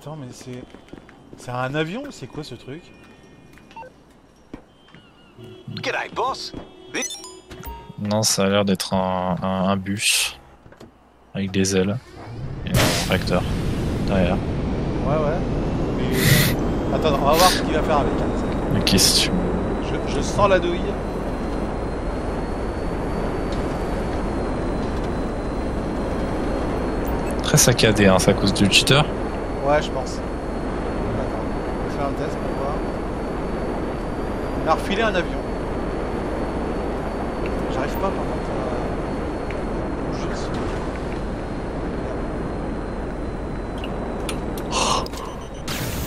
Attends, mais c'est... C'est un avion ou c'est quoi ce truc? G'day, boss. Non, ça a l'air d'être un, un- un bus avec des ailes et un tracteur derrière. Ouais, ouais. Mais... euh, Attends, on va voir ce qu'il va faire avec. hein. Une question. Je, je sens la douille. Très saccadé, hein, c'est à cause du cheater. Ouais, je pense. Attends, on va faire un test pour voir. On a refilé un avion. J'arrive pas par contre à bouger.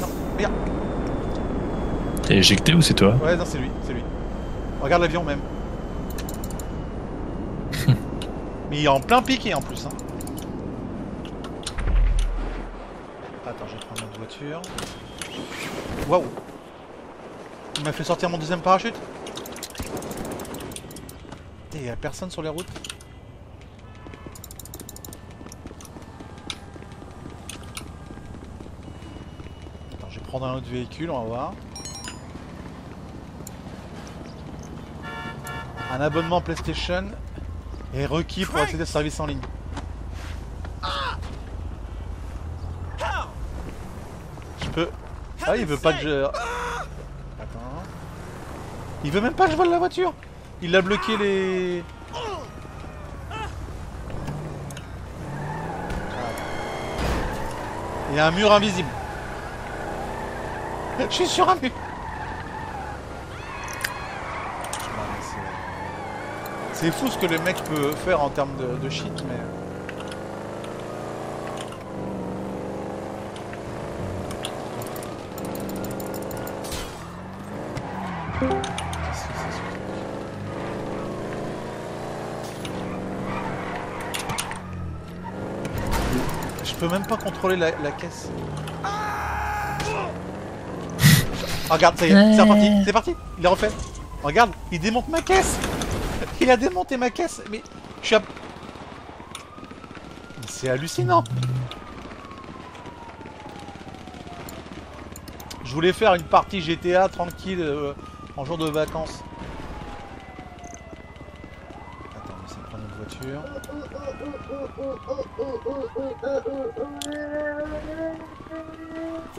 Non, merde. T'es éjecté ou c'est toi Ouais, non, c'est lui, c'est lui. Regarde l'avion même. Mais il est en plein piqué en plus. Hein. Attends, je vais prendre notre voiture. Waouh Il m'a fait sortir mon deuxième parachute Il y a personne sur les routes Attends, je vais prendre un autre véhicule, on va voir. Un abonnement PlayStation est requis pour accéder au service en ligne. Peux... Ah, il veut pas que je... Attends... Il veut même pas que je vole la voiture. Il a bloqué les... Il y a un mur invisible. Je suis sur un mur. C'est- C'est fou ce que le mec peut faire en termes de, de shit, mais... peux même pas contrôler la, la caisse. Ah, regarde, ça y est, c'est reparti, c'est parti, il a refait. Regarde, il démonte ma caisse. Il a démonté ma caisse, mais je suis à... C'est hallucinant. Je voulais faire une partie GTA tranquille euh, en jour de vacances. Voiture.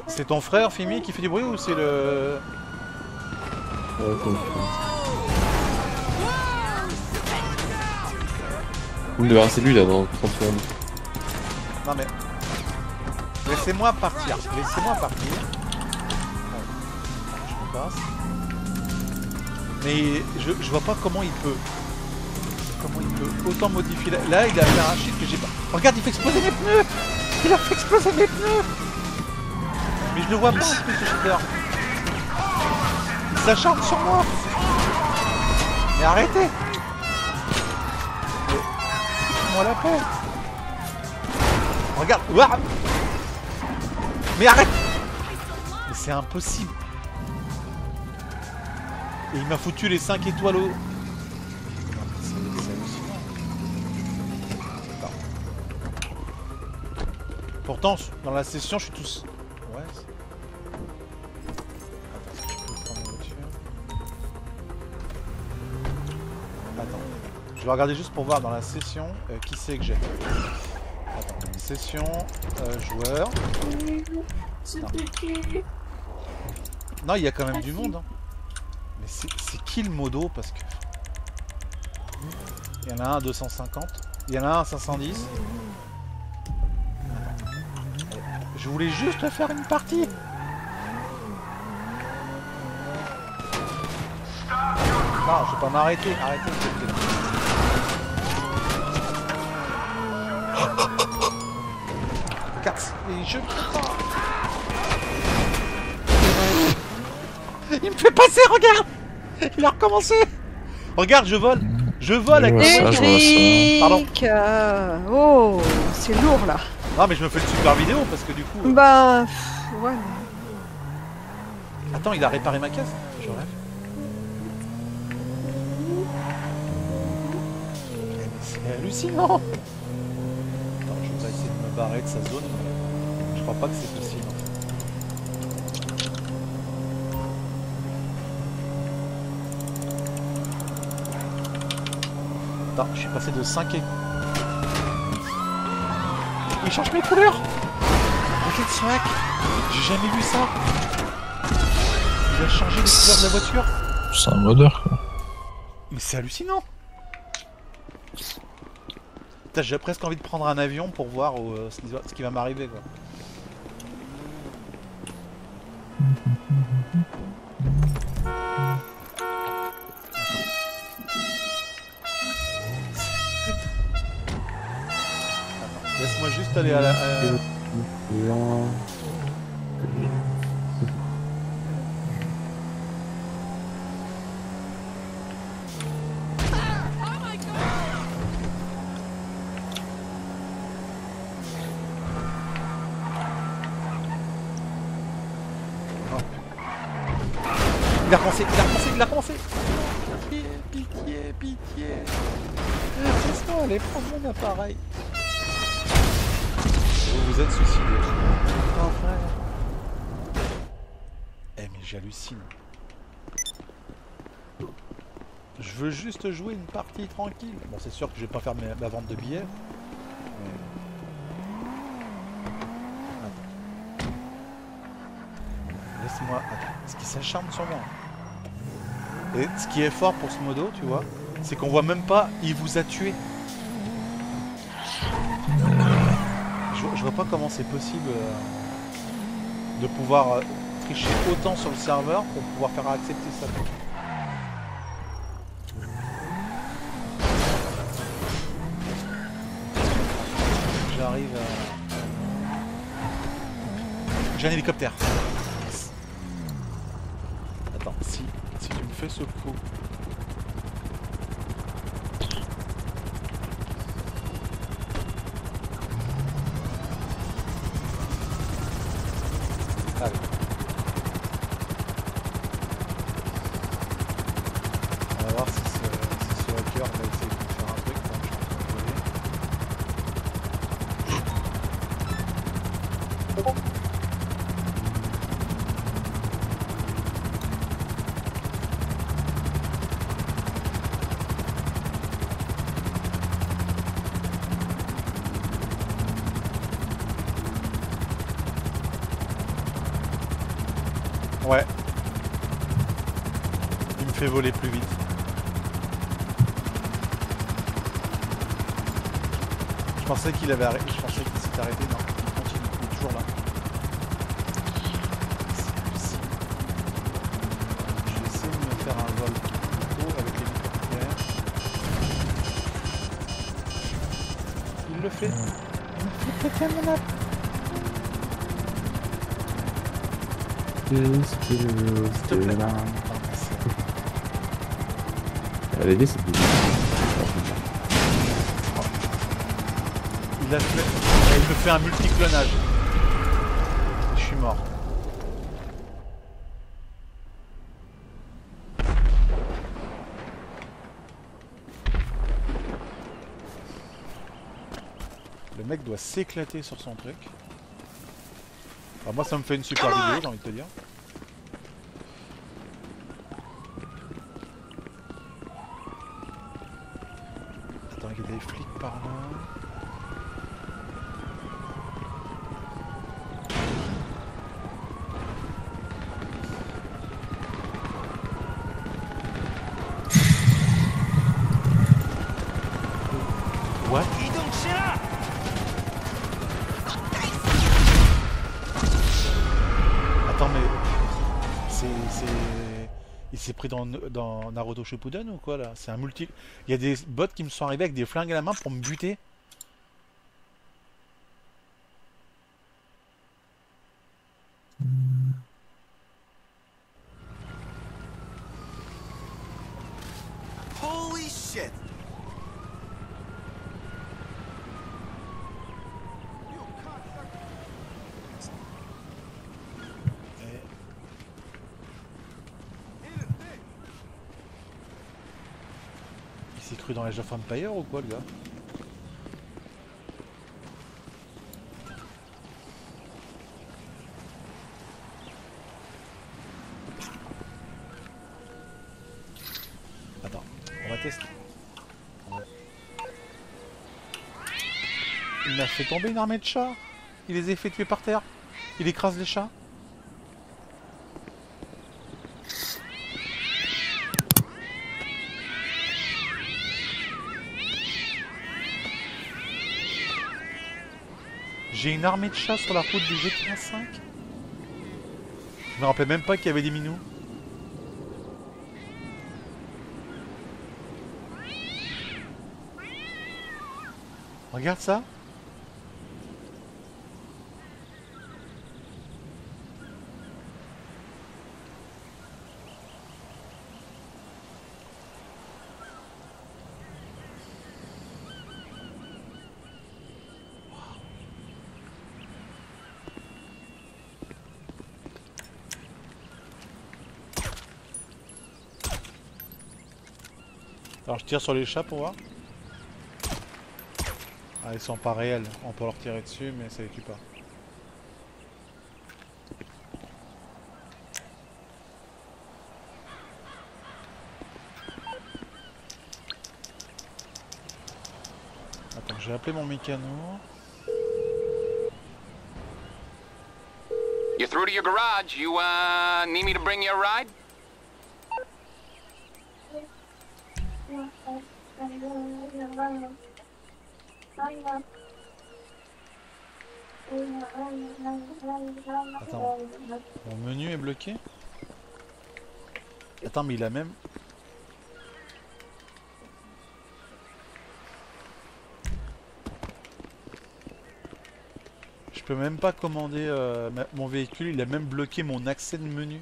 C'est ton frère, Fimi, qui fait du bruit ou c'est le... Devez c'est lui là dans 30 secondes. Non mais... Laissez-moi partir, laissez-moi partir. Je me passe. Mais je, je vois pas comment il peut... Comment il peut autant modifier... la- Là, il a fait un shit que j'ai pas... Regarde, il fait exploser mes pneus. Il a fait exploser mes pneus. Mais je le vois pas en plus, cheater. Il s'acharne sur moi. Mais arrêtez. Moi la paix. Regarde. Ouah. Mais arrête. Mais c'est impossible. Et il m'a foutu les 5 étoiles au... Pourtant, dans la session, je suis tous... Ouais, Attends, je Attends. Je vais regarder juste pour voir dans la session euh, qui c'est que j'ai. Attends, session, euh, joueur. Non, il y a quand même du monde. hein. Mais c'est qui le modo? Parce que. Il y en a un à 250. Il y en a un à 510. Je voulais juste faire une partie. Non, je vais pas m'arrêter. Arrêtez. s'il vous plaît. Regarde, les jeux. Il me fait passer, regarde Il a recommencé Regarde, je vole Je vole avec je. Pardon. Euh, Oh, c'est lourd là. Non mais je me fais une super vidéo parce que du coup... Euh, bah... ouais. Attends, il a réparé ma caisse Je rêve. Eh, c'est hallucinant Attends, je vais essayer de me barrer de sa zone, je crois pas que c'est possible. Attends, je suis passé de 5 et il change mes couleurs ce hack J'ai jamais vu ça Il a changé les couleurs de la voiture C'est un modeur quoi. Mais c'est hallucinant Putain, j'ai presque envie de prendre un avion pour voir euh, ce qui va, ce qui va m'arriver quoi. Aller à la... à-. Il a recommencé, il a recommencé, il a recommencé Pitié, pitié, pitié Laisse-moi aller prendre mon appareil Vous êtes suicidé. Frère Eh mais j'hallucine. Je veux juste jouer une partie tranquille. Bon c'est sûr que je vais pas faire ma, vente de billets. Laisse-moi... Ce qui s'acharne sur moi? Et ce qui est fort pour ce modo, tu vois, c'est qu'on voit même pas, il vous a tué. Je, vois pas comment c'est possible euh, de pouvoir euh, tricher autant sur le serveur pour pouvoir faire accepter ça. J'arrive à... J'ai un hélicoptère. Attends, si, si tu me fais ce coup. Allez. On va voir si ce, si ce hacker va essayer de nous faire un truc pendant que je suis en train de voler. Ouais. Il me fait voler plus vite. Je pensais qu'il avait arrêté. Je pensais qu'il s'était arrêté. Non, il continue. Il est toujours là. Je vais essayer de me faire un vol plutôt avec l'hélicoptère. Il le fait. Il me fait mon app. Il a fait... Il me fait un multiclonage. Je suis mort. Le mec doit s'éclater sur son truc. Alors moi ça me fait une super vidéo j'ai envie de te dire. Dans, dans Naruto Shippuden ou quoi là? C'est un multi il y a des bots qui me sont arrivés avec des flingues à la main pour me buter. cru dans Age of Empire ou quoi le gars Attends, on va tester. Il a fait tomber une armée de chats. Il les a fait tuer par terre. Il écrase les chats. J'ai une armée de chats sur la route du GTA 5. Je me rappelais même pas qu'il y avait des minous. Regarde ça. Alors je tire sur les chats pour voir. Ah ils sont pas réels, on peut leur tirer dessus mais ça les tue pas. Attends, j'ai appelé mon mécano. You're through to your garage. You, uh, need me to bring you a ride? Attends. Mon menu est bloqué Attends mais il a même... Je peux même pas commander euh, mon véhicule, il a même bloqué mon accès de menu.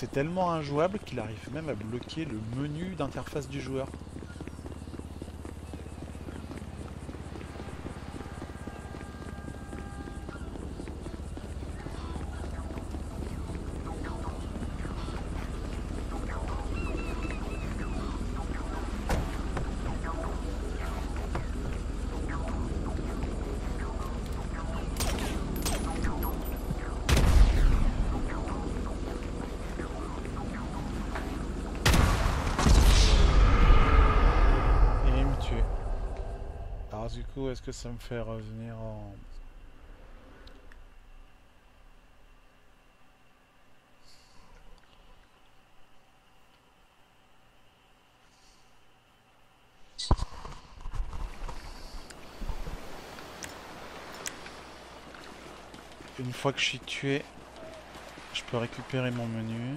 C'est tellement injouable qu'il arrive même à bloquer le menu d'interface du joueur. Est-ce que ça me fait revenir en... Une fois que je suis tué, je peux récupérer mon menu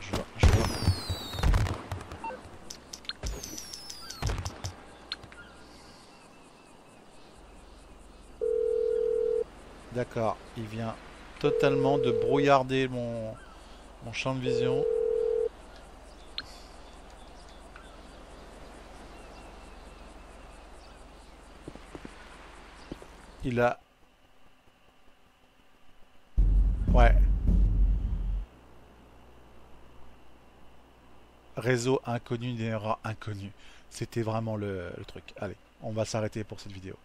je vois, je vois. Il vient totalement de brouillarder mon, champ de vision. Il a... Ouais. Réseau inconnu, erreur inconnue. C'était vraiment le truc. Allez, on va s'arrêter pour cette vidéo.